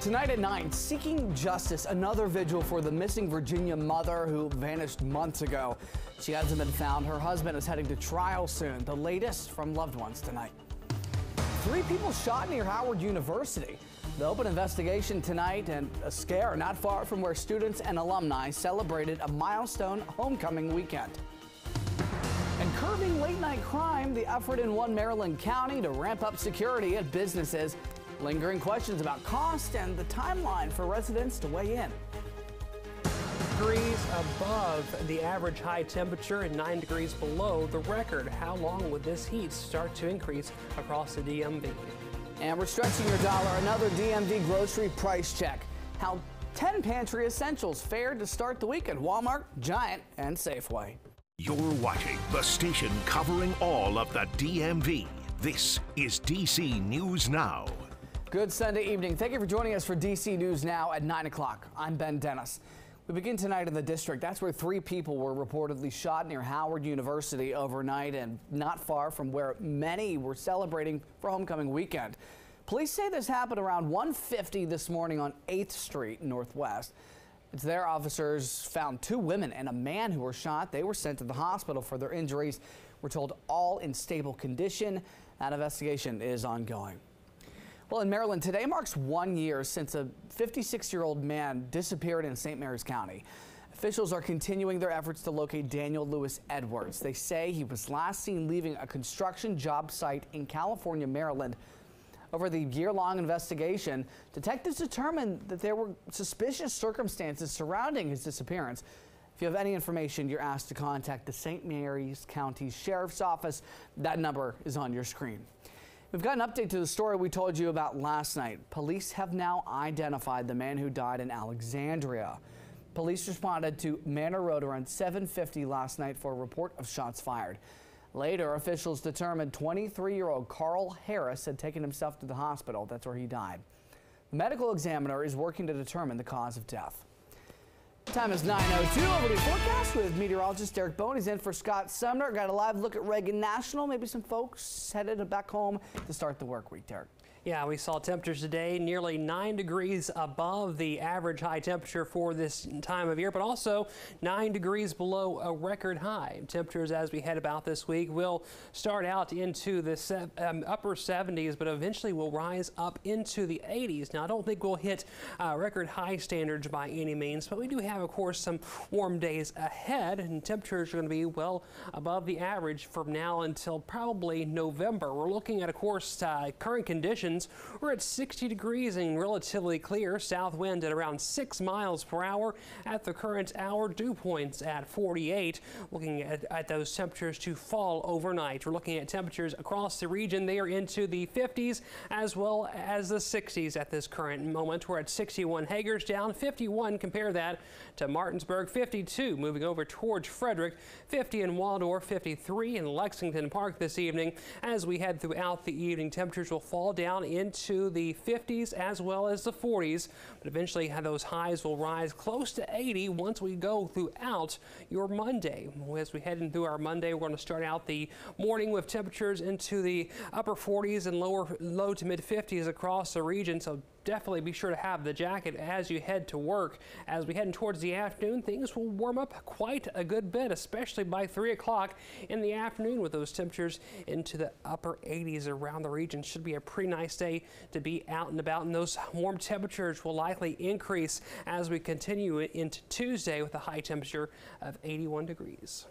Tonight at 9, Seeking Justice, another vigil for the missing Virginia mother who vanished months ago. She hasn't been found. Her husband is heading to trial soon. The latest from loved ones tonight. Three people shot near Howard University. The open investigation tonight and a scare not far from where students and alumni celebrated a milestone homecoming weekend. And curbing late night crime, the effort in one Maryland county to ramp up security at businesses Lingering questions about cost and the timeline for residents to weigh in. Degrees above the average high temperature and 9 degrees below the record. How long would this heat start to increase across the DMV? And we're stretching your dollar. Another DMV grocery price check. How 10 pantry essentials fared to start the week at Walmart, Giant, and Safeway. You're watching the station covering all of the DMV. This is DC News Now. Good Sunday evening. Thank you for joining us for DC News Now at 9 o'clock. I'm Ben Dennis. We begin tonight in the district. That's where three people were reportedly shot near Howard University overnight and not far from where many were celebrating for homecoming weekend. Police say this happened around 1:50 this morning on 8th Street Northwest. It's their officers found two women and a man who were shot. They were sent to the hospital for their injuries. We're told all in stable condition. That investigation is ongoing. Well, in Maryland, today marks one year since a 56 year old man disappeared in St. Mary's County. Officials are continuing their efforts to locate Daniel Lewis Edwards. They say he was last seen leaving a construction job site in California, Maryland. Over the year long investigation, detectives determined that there were suspicious circumstances surrounding his disappearance. If you have any information, you're asked to contact the St. Mary's County Sheriff's Office. That number is on your screen. We've got an update to the story we told you about last night. Police have now identified the man who died in Alexandria. Police responded to Manor Road around 750 last night for a report of shots fired. Later, officials determined 23-year-old Carl Harris had taken himself to the hospital. That's where he died. The medical examiner is working to determine the cause of death. Time is 9.02. Over to forecast with meteorologist Derek Bone. He's in for Scott Sumner. Got a live look at Reagan National. Maybe some folks headed back home to start the work week, Derek. Yeah, we saw temperatures today nearly 9 degrees above the average high temperature for this time of year, but also 9 degrees below a record high. Temperatures as we head about this week will start out into the um, upper 70s, but eventually will rise up into the 80s. Now, I don't think we'll hit uh, record high standards by any means, but we do have, of course, some warm days ahead, and temperatures are going to be well above the average from now until probably November. We're looking at, of course, uh, current conditions conditions. We're at 60 degrees and relatively clear. South wind at around 6 miles per hour at the current hour. Dew points at 48. Looking at, at those temperatures to fall overnight. We're looking at temperatures across the region. They are into the 50s as well as the 60s at this current moment. We're at 61 Hagerstown, 51. Compare that to Martinsburg, 52. Moving over towards Frederick, 50 in Waldorf, 53 in Lexington Park this evening. As we head throughout the evening, temperatures will fall down down into the 50s as well as the 40s, but eventually those highs will rise close to 80 once we go throughout your Monday. As we head into our Monday, we're going to start out the morning with temperatures into the upper 40s and lower low to mid 50s across the region. So definitely be sure to have the jacket as you head to work. As we head towards the afternoon, things will warm up quite a good bit, especially by 3 o'clock in the afternoon with those temperatures into the upper 80s around the region. Should be a pretty nice day to be out and about, and those warm temperatures will likely increase as we continue into Tuesday with a high temperature of 81 degrees.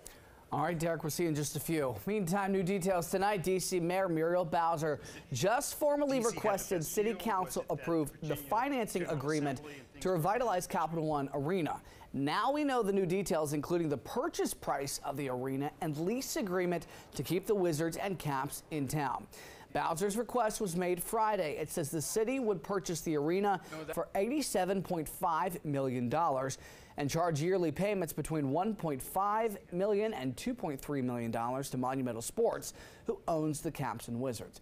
All right, Derek, we'll see you in just a few. Meantime, new details tonight. D.C. Mayor Muriel Bowser just formally requested City Council approve the financing agreement to revitalize Capital One Arena. Now we know the new details, including the purchase price of the arena and lease agreement to keep the Wizards and Caps in town. Bowser's request was made Friday. It says the city would purchase the arena for $87.5 million and charge yearly payments between $1.5 million and $2.3 million to Monumental Sports, who owns the Caps and Wizards.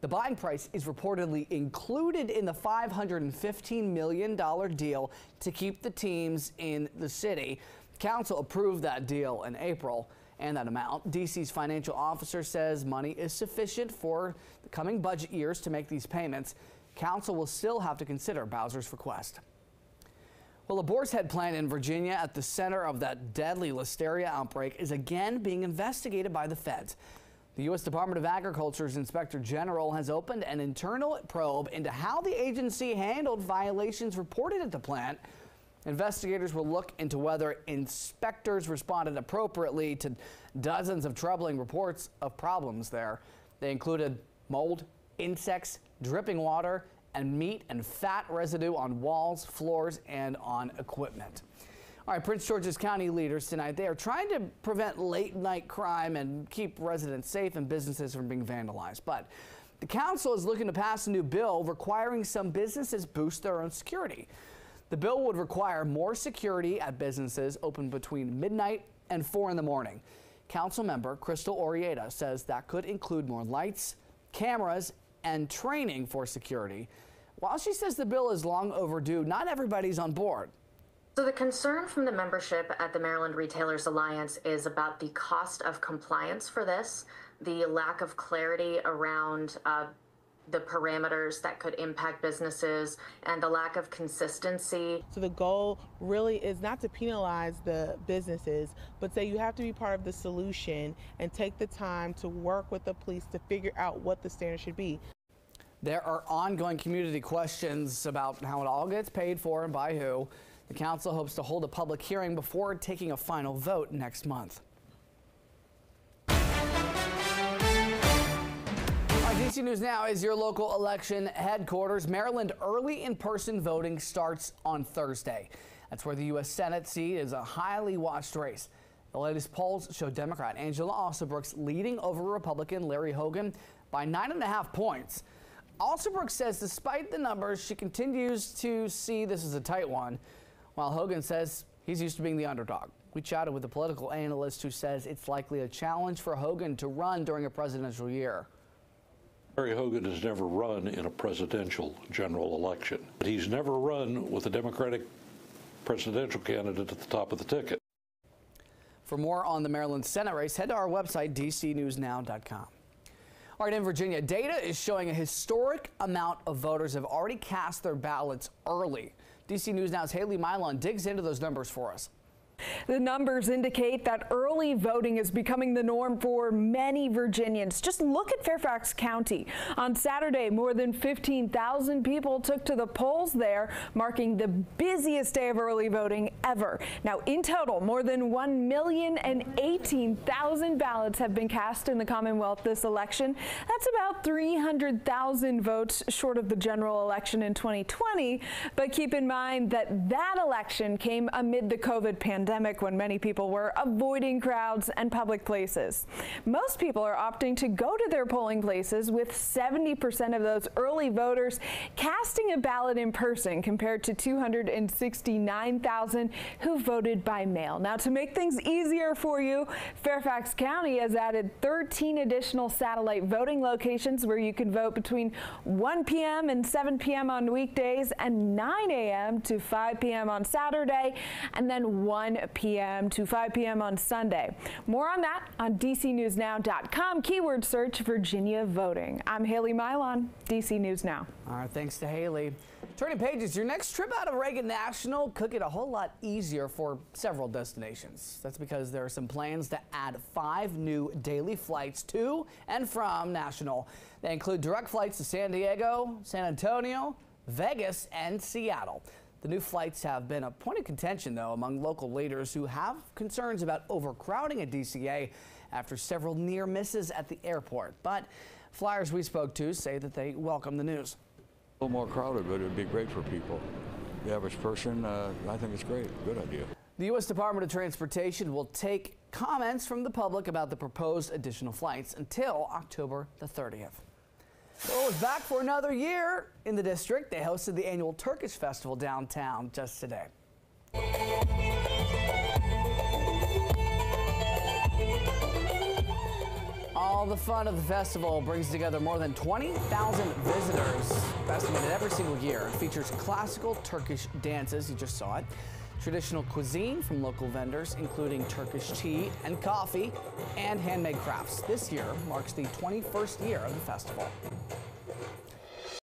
The buying price is reportedly included in the $515 million deal to keep the teams in the city. Council approved that deal in April and that amount. DC's financial officer says money is sufficient for the coming budget years to make these payments. council will still have to consider Bowser's request. Well, a Boar's Head plant in Virginia at the center of that deadly listeria outbreak is again being investigated by the feds. The U.S. Department of Agriculture's Inspector General has opened an internal probe into how the agency handled violations reported at the plant. Investigators will look into whether inspectors responded appropriately to dozens of troubling reports of problems there. They included mold, insects, dripping water, and meat and fat residue on walls, floors, and on equipment. All right, Prince George's County leaders tonight, they are trying to prevent late night crime and keep residents safe and businesses from being vandalized. But the council is looking to pass a new bill requiring some businesses boost their own security. The bill would require more security at businesses open between midnight and 4 in the morning. Council member Krystal Oriadha says that could include more lights, cameras, and training for security. While she says the bill is long overdue, not everybody's on board. So, the concern from the membership at the Maryland Retailers Alliance is about the cost of compliance for this, the lack of clarity around uh, the parameters that could impact businesses and the lack of consistency. So the goal really is not to penalize the businesses, but say you have to be part of the solution and take the time to work with the police to figure out what the standard should be. There are ongoing community questions about how it all gets paid for and by who. The council hopes to hold a public hearing before taking a final vote next month. DC News Now is your local election headquarters. Maryland early in-person voting starts on Thursday. That's where the U.S. Senate seat is a highly watched race. The latest polls show Democrat Angela Alsobrooks leading over Republican Larry Hogan by nine and a half points. Alsobrooks says despite the numbers, she continues to see this as a tight one, while Hogan says he's used to being the underdog. We chatted with a political analyst who says it's likely a challenge for Hogan to run during a presidential year. Larry Hogan has never run in a presidential general election. He's never run with a Democratic presidential candidate at the top of the ticket. For more on the Maryland Senate race, head to our website, dcnewsnow.com. All right, in Virginia, data is showing a historic amount of voters have already cast their ballots early. DC News Now's Haley Milon digs into those numbers for us. The numbers indicate that early voting is becoming the norm for many Virginians. Just look at Fairfax County. On Saturday, more than 15,000 people took to the polls there, marking the busiest day of early voting ever. Now, in total, more than 1,018,000 ballots have been cast in the Commonwealth this election. That's about 300,000 votes short of the general election in 2020. But keep in mind that that election came amid the COVID pandemic pandemic when many people were avoiding crowds and public places. Most people are opting to go to their polling places, with 70% of those early voters casting a ballot in person compared to 269,000 who voted by mail. Now, to make things easier for you, Fairfax County has added 13 additional satellite voting locations where you can vote between 1 p.m. and 7 p.m. on weekdays and 9 a.m. to 5 p.m. on Saturday, and then 1 p.m. to 5 p.m. on Sunday. More on that on DCNewsNow.com. Keyword search Virginia voting. I'm Haley Milon, DC News Now. All right, thanks to Haley. Turning pages, your next trip out of Reagan National could get a whole lot easier for several destinations. That's because there are some plans to add five new daily flights to and from National. They include direct flights to San Diego, San Antonio, Vegas, and Seattle. The new flights have been a point of contention, though, among local leaders who have concerns about overcrowding at DCA after several near misses at the airport. But flyers we spoke to say that they welcome the news. A little more crowded, but it would be great for people. The average person, uh, I think it's great. Good idea. The U.S. Department of Transportation will take comments from the public about the proposed additional flights until October the 30th. Well, it's back for another year in the district. They hosted the annual Turkish Festival downtown just today. All the fun of the festival brings together more than 20,000 visitors, estimated every single year. It features classical Turkish dances, you just saw it, traditional cuisine from local vendors, including Turkish tea and coffee, and handmade crafts. This year marks the 21st year of the festival.